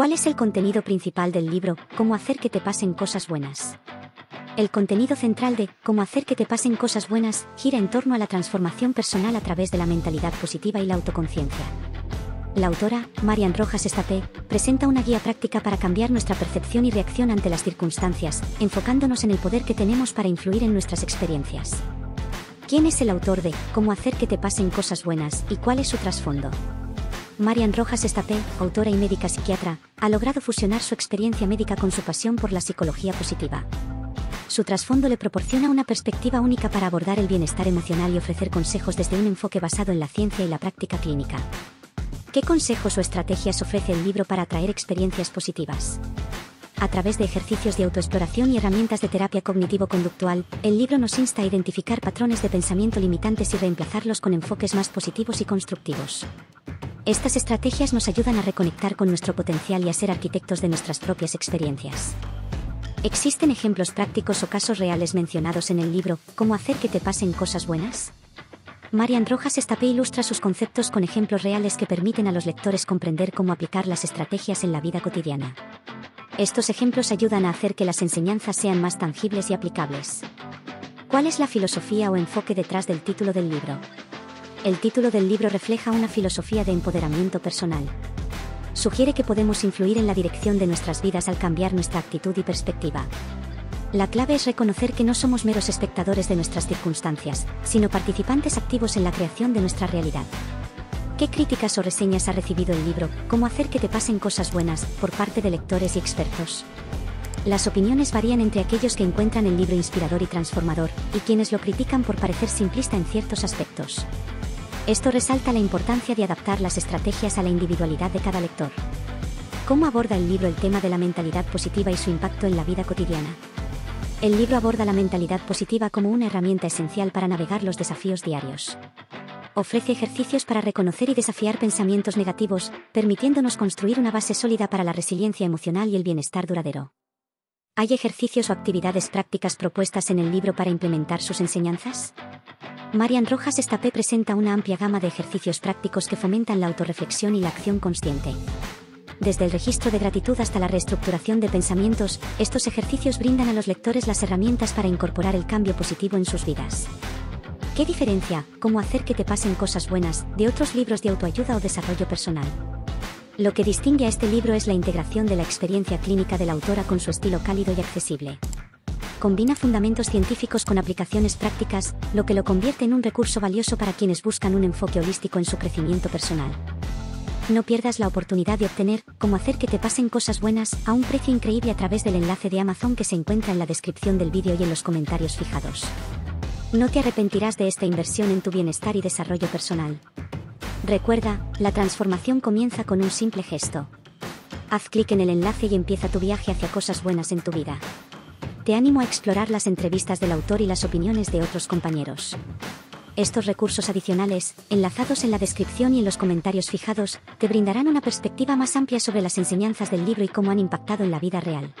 ¿Cuál es el contenido principal del libro, Cómo hacer que te pasen cosas buenas? El contenido central de Cómo hacer que te pasen cosas buenas gira en torno a la transformación personal a través de la mentalidad positiva y la autoconciencia. La autora, Marian Rojas Estapé, presenta una guía práctica para cambiar nuestra percepción y reacción ante las circunstancias, enfocándonos en el poder que tenemos para influir en nuestras experiencias. ¿Quién es el autor de Cómo hacer que te pasen cosas buenas y cuál es su trasfondo? Marian Rojas Estapé, autora y médica psiquiatra, ha logrado fusionar su experiencia médica con su pasión por la psicología positiva. Su trasfondo le proporciona una perspectiva única para abordar el bienestar emocional y ofrecer consejos desde un enfoque basado en la ciencia y la práctica clínica. ¿Qué consejos o estrategias ofrece el libro para atraer experiencias positivas? A través de ejercicios de autoexploración y herramientas de terapia cognitivo-conductual, el libro nos insta a identificar patrones de pensamiento limitantes y reemplazarlos con enfoques más positivos y constructivos. Estas estrategias nos ayudan a reconectar con nuestro potencial y a ser arquitectos de nuestras propias experiencias. ¿Existen ejemplos prácticos o casos reales mencionados en el libro, cómo hacer que te pasen cosas buenas? Marian Rojas Estapé ilustra sus conceptos con ejemplos reales que permiten a los lectores comprender cómo aplicar las estrategias en la vida cotidiana. Estos ejemplos ayudan a hacer que las enseñanzas sean más tangibles y aplicables. ¿Cuál es la filosofía o enfoque detrás del título del libro? El título del libro refleja una filosofía de empoderamiento personal. Sugiere que podemos influir en la dirección de nuestras vidas al cambiar nuestra actitud y perspectiva. La clave es reconocer que no somos meros espectadores de nuestras circunstancias, sino participantes activos en la creación de nuestra realidad. ¿Qué críticas o reseñas ha recibido el libro, cómo hacer que te pasen cosas buenas, por parte de lectores y expertos? Las opiniones varían entre aquellos que encuentran el libro inspirador y transformador, y quienes lo critican por parecer simplista en ciertos aspectos. Esto resalta la importancia de adaptar las estrategias a la individualidad de cada lector. ¿Cómo aborda el libro el tema de la mentalidad positiva y su impacto en la vida cotidiana? El libro aborda la mentalidad positiva como una herramienta esencial para navegar los desafíos diarios. Ofrece ejercicios para reconocer y desafiar pensamientos negativos, permitiéndonos construir una base sólida para la resiliencia emocional y el bienestar duradero. ¿Hay ejercicios o actividades prácticas propuestas en el libro para implementar sus enseñanzas? Marian Rojas Estapé presenta una amplia gama de ejercicios prácticos que fomentan la autorreflexión y la acción consciente desde el registro de gratitud hasta la reestructuración de pensamientos, estos ejercicios brindan a los lectores las herramientas para incorporar el cambio positivo en sus vidas. ¿Qué diferencia, cómo hacer que te pasen cosas buenas, de otros libros de autoayuda o desarrollo personal? Lo que distingue a este libro es la integración de la experiencia clínica de la autora con su estilo cálido y accesible. Combina fundamentos científicos con aplicaciones prácticas, lo que lo convierte en un recurso valioso para quienes buscan un enfoque holístico en su crecimiento personal. No pierdas la oportunidad de obtener, cómo hacer que te pasen cosas buenas, a un precio increíble a través del enlace de Amazon que se encuentra en la descripción del vídeo y en los comentarios fijados. No te arrepentirás de esta inversión en tu bienestar y desarrollo personal. Recuerda, la transformación comienza con un simple gesto. Haz clic en el enlace y empieza tu viaje hacia cosas buenas en tu vida. Te animo a explorar las entrevistas del autor y las opiniones de otros compañeros. Estos recursos adicionales, enlazados en la descripción y en los comentarios fijados, te brindarán una perspectiva más amplia sobre las enseñanzas del libro y cómo han impactado en la vida real.